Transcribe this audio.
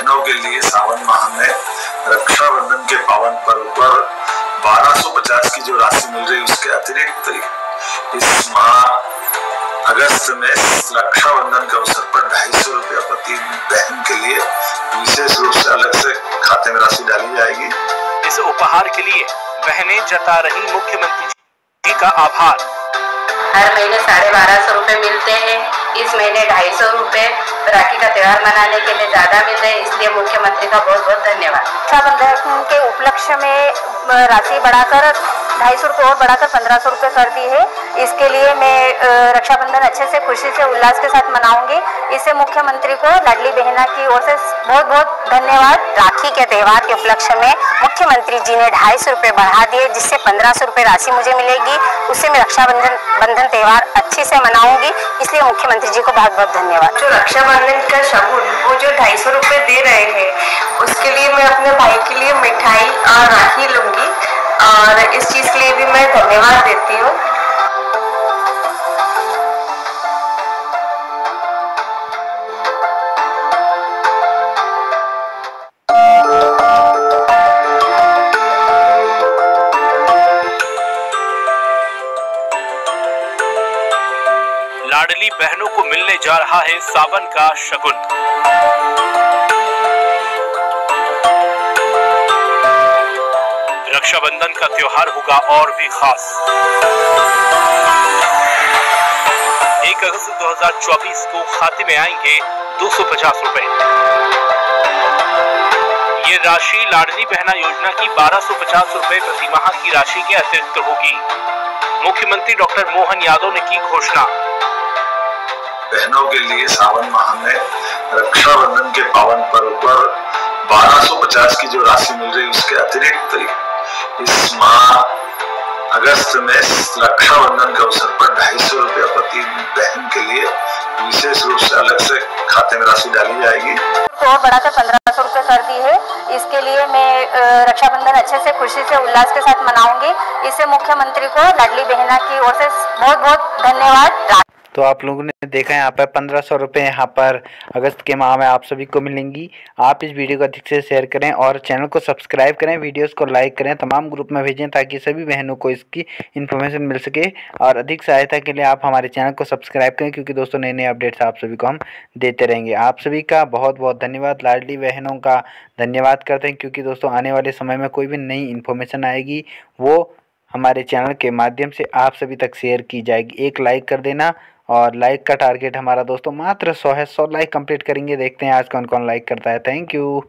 बहनों के लिए सावन माह में रक्षाबंधन के पावन पर्व पर 1250 की जो राशि मिल रही है उसके अतिरिक्त इस माह अगस्त में रक्षाबंधन के अवसर पर ढाई सौ रुपया प्रति बहन के लिए विशेष रूप से अलग से खाते में राशि डाली जाएगी। इस उपहार के लिए बहनें जता रही मुख्यमंत्री जी का आभार। हर महीने साढ़े बारह सौ रूपए मिलते हैं। इस महीने ढाई सौ रुपये राखी का त्यौहार मनाने के लिए ज़्यादा मिल रहे इसलिए मुख्यमंत्री का बहुत बहुत धन्यवाद रक्षाबंधन के उपलक्ष्य में राशि बढ़ाकर ढाई सौ रुपये और बढ़ाकर पंद्रह सौ रुपये कर दी है। इसके लिए मैं रक्षाबंधन अच्छे से खुशी से, उल्लास के साथ मनाऊँगी। इससे मुख्यमंत्री को लाडली बहना की ओर से बहुत बहुत धन्यवाद। राखी के त्यौहार के उपलक्ष्य में मुख्यमंत्री जी ने ढाई सौ रुपये बढ़ा दिए, जिससे पंद्रह सौ रुपये राशि मुझे मिलेगी। उससे मैं रक्षाबंधन, बंधन त्यौहार अच्छे से मनाऊँगी। इसलिए मुख्यमंत्री जी को बहुत बहुत धन्यवाद। जो रक्षाबंधन का शगुन, वो जो ढाई सौ रुपये दे रहे हैं, उसके लिए मैं अपने भाई के लिए मिठाई और राखी लूँगी। और इस चीज़ के लिए भी मैं धन्यवाद देती हूँ। लाडली बहनों को मिलने जा रहा है सावन का शगुन। रक्षाबंधन का त्योहार होगा और भी खास। एक अगस्त 2024 को खाते में आएँगे 250 रुपए। ये राशि लाडली बहना योजना की 1250 रुपए प्रति माह की राशि के अतिरिक्त होगी। मुख्यमंत्री डॉक्टर मोहन यादव ने की घोषणा। बहनों के लिए सावन माह में रक्षाबंधन के पावन पर्व पर 1250 की जो राशि मिल रही है, उसके अतिरिक्त इस माह अगस्त में रक्षाबंधन के अवसर पर ढाई सौ रुपया प्रति बहन के लिए विशेष रूप से अलग से खाते में राशि डाली जाएगी। तो बड़ा बढ़ाकर पंद्रह सौ रुपये कर दी है। इसके लिए मैं रक्षाबंधन अच्छे से खुशी से उल्लास के साथ मनाऊँगी। इससे मुख्यमंत्री को लाडली बहना की ओर से बहुत बहुत धन्यवाद। तो आप लोगों ने देखा यहाँ पर पंद्रह सौ रुपये यहाँ पर अगस्त के माह में आप सभी को मिलेंगी। आप इस वीडियो को अधिक से शेयर करें और चैनल को सब्सक्राइब करें, वीडियोस को लाइक करें, तमाम ग्रुप में भेजें ताकि सभी बहनों को इसकी इन्फॉर्मेशन मिल सके और अधिक सहायता के लिए आप हमारे चैनल को सब्सक्राइब करें क्योंकि दोस्तों नए नए अपडेट्स आप सभी को हम देते रहेंगे। आप सभी का बहुत बहुत धन्यवाद। लाडली बहनों का धन्यवाद करते हैं क्योंकि दोस्तों आने वाले समय में कोई भी नई इन्फॉर्मेशन आएगी, वो हमारे चैनल के माध्यम से आप सभी तक शेयर की जाएगी। एक लाइक कर देना और लाइक का टारगेट हमारा दोस्तों मात्र सौ है, सौ लाइक कंप्लीट करेंगे, देखते हैं आज कौन कौन लाइक करता है। Thank you